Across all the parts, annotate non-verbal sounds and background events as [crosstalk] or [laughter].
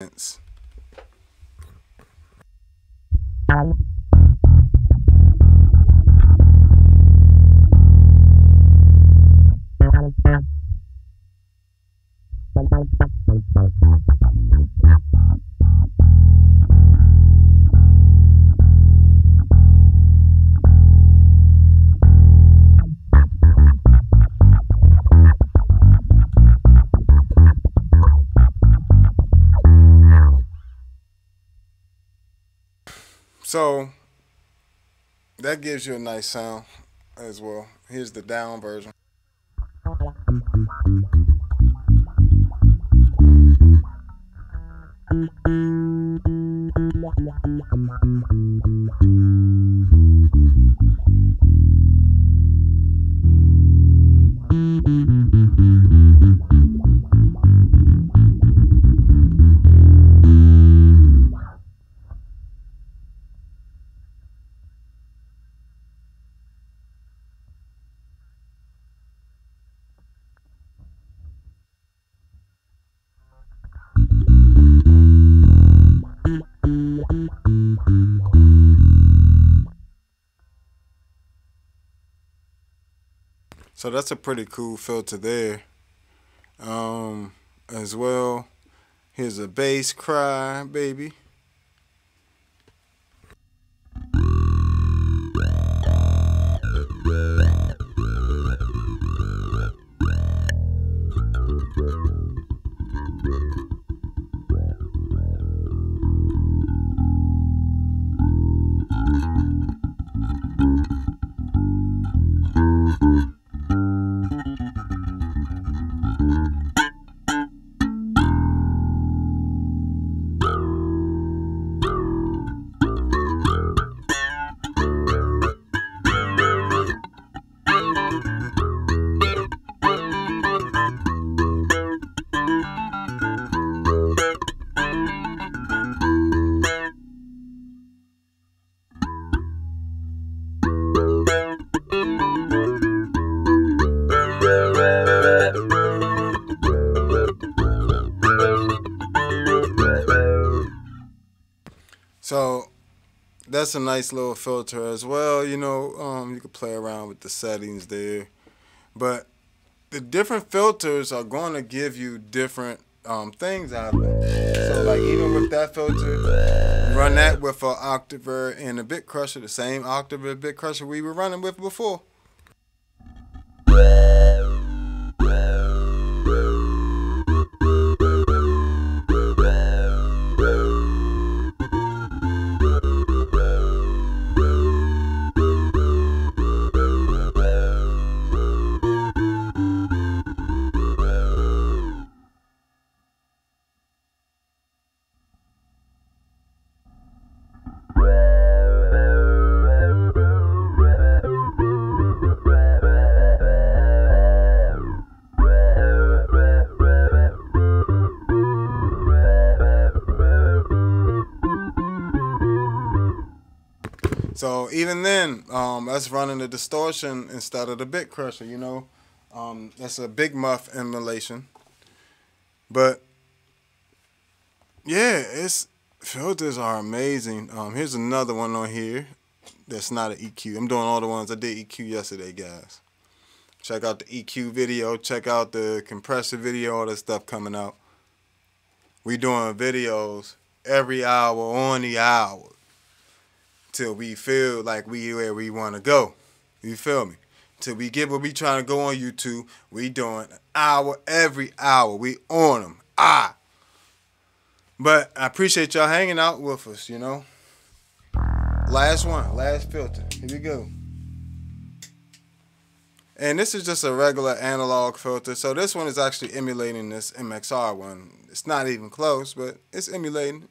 sense. So that gives you a nice sound as well. Here's the down version. So that's a pretty cool filter there. Um, as well, here's a bass cry, baby. So that's a nice little filter as well. You know, um, you can play around with the settings there. But the different filters are going to give you different um, things out of it. So like even with that filter, run that with an Octaver and a Bit Crusher, the same Octaver Bit Crusher we were running with before. So even then, um, that's running the distortion instead of the bit crusher, you know. Um, that's a big muff emulation. But yeah, it's filters are amazing. Um, here's another one on here that's not an EQ. I'm doing all the ones I did EQ yesterday, guys. Check out the EQ video. Check out the compressor video. All that stuff coming out. We doing videos every hour on the hour till we feel like we where we want to go. You feel me? Till we get where we trying to go on YouTube, we doing an hour every hour. We on them. Ah. But I appreciate y'all hanging out with us, you know. Last one, last filter. Here we go. And this is just a regular analog filter. So this one is actually emulating this MXR one. It's not even close, but it's emulating.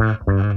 Mm-hmm.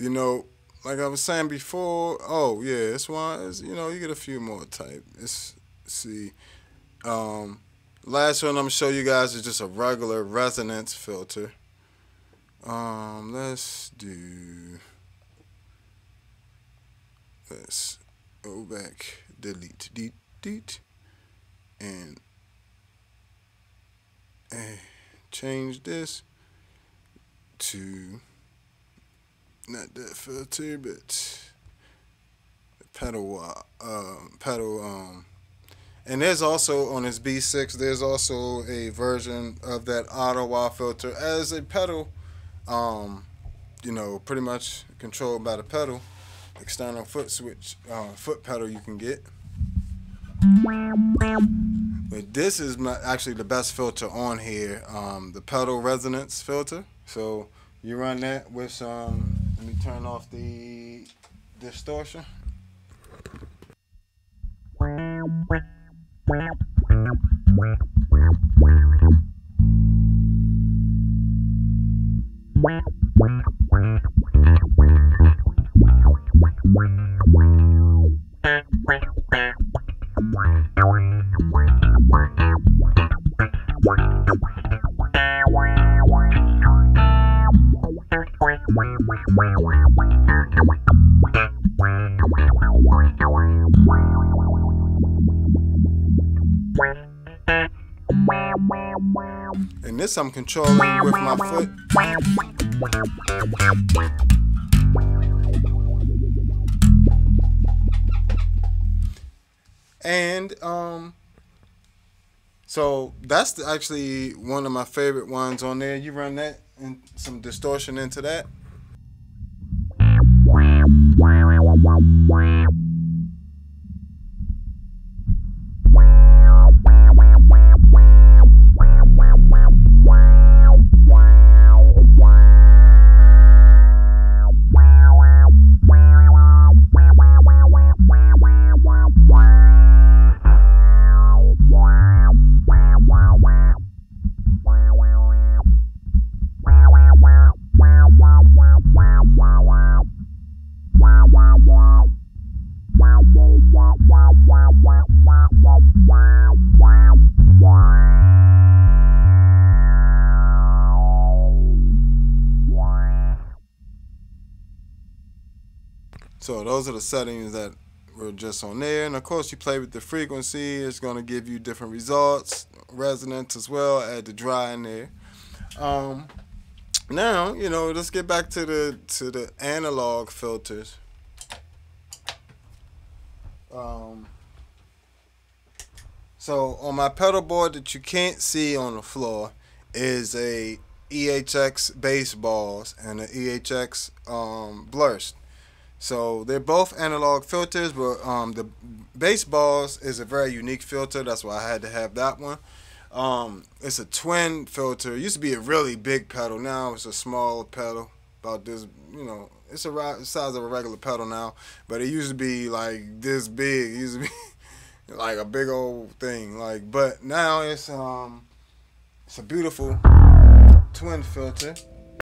You know, like I was saying before, oh yeah, it's one is you know, you get a few more type. Let's see. Um last one I'm gonna show you guys is just a regular resonance filter. Um let's do let's go back, delete, delete, delete, and and change this to not that filter but pedal uh, pedal um and there's also on this B6 there's also a version of that wah filter as a pedal um you know pretty much controlled by the pedal external foot switch uh, foot pedal you can get but this is my, actually the best filter on here, um, the pedal resonance filter. So you run that with some, let me turn off the distortion. This I'm controlling with my foot. And um so that's actually one of my favorite ones on there. You run that and some distortion into that. So those are the settings that were just on there. And of course you play with the frequency. It's going to give you different results. Resonance as well. Add the dry in there. Um, now, you know, let's get back to the to the analog filters. Um, so on my pedal board that you can't see on the floor is a EHX bass balls and an EHX um, Blurst. So they're both analog filters, but um, the bass balls is a very unique filter. That's why I had to have that one. Um, it's a twin filter. It used to be a really big pedal. Now it's a small pedal, about this. You know, it's a size of a regular pedal now. But it used to be like this big. It used to be [laughs] like a big old thing. Like, but now it's um, it's a beautiful twin filter.